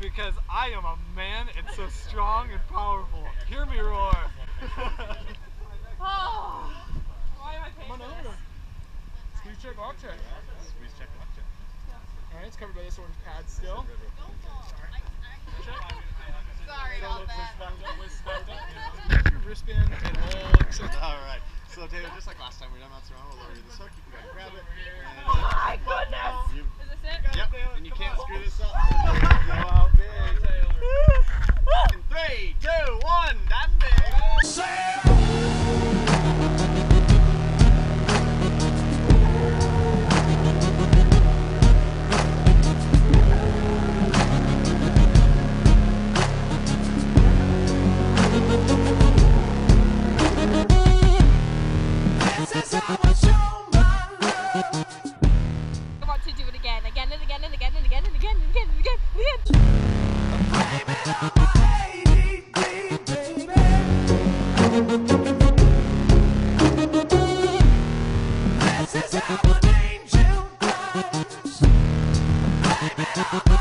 because I am a man and so strong and powerful. Hear me roar. Oh, why am I paying Come on over. Squeeze check, lock check. Squeeze check, lock check. Alright, it's covered by this orange pad still. Sorry about that. Keep your wristband and all. Alright, so David, just like last time, we don't bounce around, we'll lower you this hook, Angel I'm an angel.